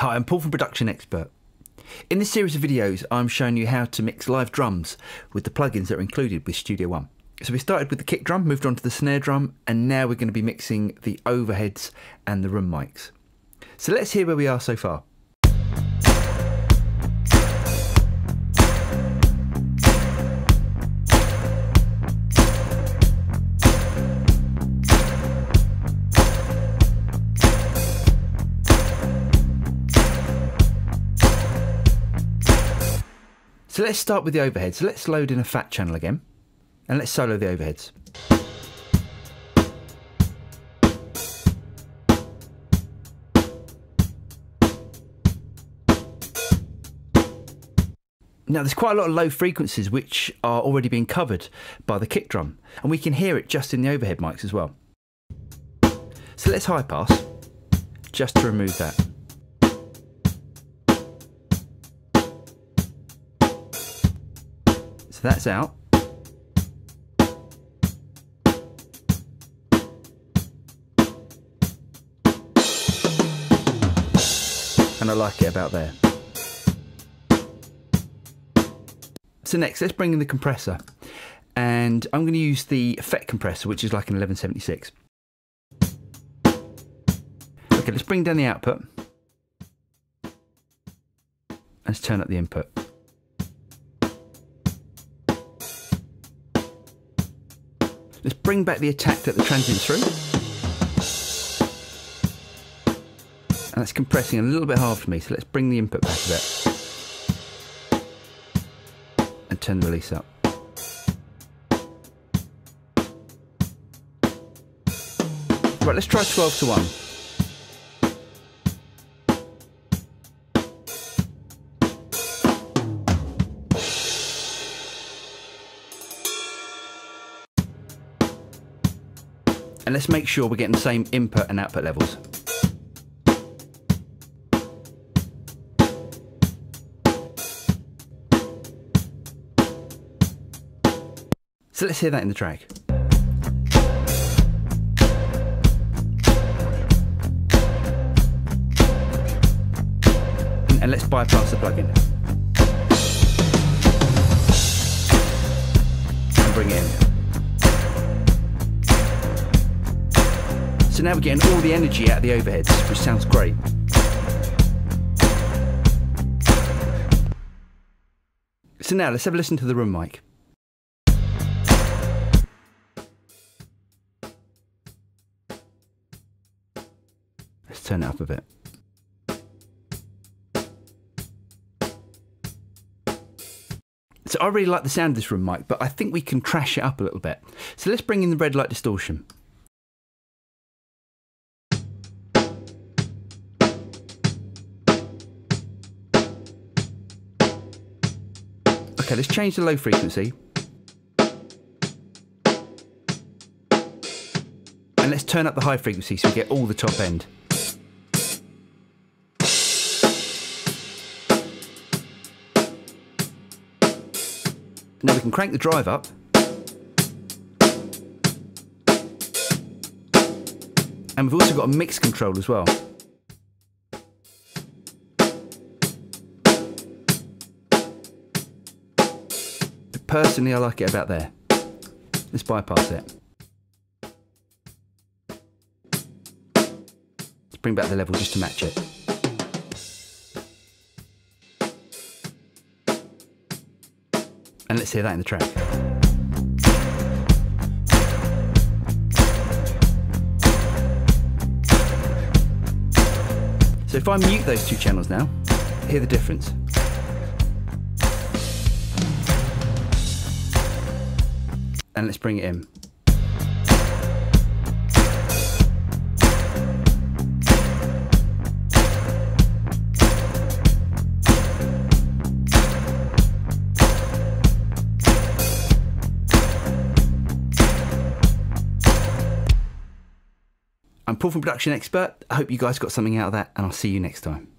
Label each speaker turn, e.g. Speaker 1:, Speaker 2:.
Speaker 1: Hi, I'm Paul from Production Expert. In this series of videos, I'm showing you how to mix live drums with the plugins that are included with Studio One. So we started with the kick drum, moved on to the snare drum, and now we're going to be mixing the overheads and the room mics. So let's hear where we are so far. So let's start with the overheads. So let's load in a fat channel again and let's solo the overheads. Now there's quite a lot of low frequencies which are already being covered by the kick drum and we can hear it just in the overhead mics as well. So let's high pass just to remove that. So that's out. And I like it about there. So next, let's bring in the compressor. And I'm going to use the FET compressor, which is like an 1176. Okay, let's bring down the output. Let's turn up the input. Let's bring back the attack that the transient's through. And that's compressing a little bit hard for me, so let's bring the input back a bit. And turn the release up. Right, let's try 12 to 1. And let's make sure we're getting the same input and output levels. So let's hear that in the track. And let's bypass the plugin. And bring it in. So now we're getting all the energy out of the overheads, which sounds great. So now let's have a listen to the room mic. Let's turn it up a bit. So I really like the sound of this room mic, but I think we can trash it up a little bit. So let's bring in the red light distortion. Okay, let's change the low frequency. And let's turn up the high frequency so we get all the top end. Now we can crank the drive up. And we've also got a mix control as well. Personally, I like it about there. Let's bypass it. Let's bring back the level just to match it. And let's hear that in the track. So if I mute those two channels now, hear the difference. And let's bring it in. I'm Paul from Production Expert. I hope you guys got something out of that, and I'll see you next time.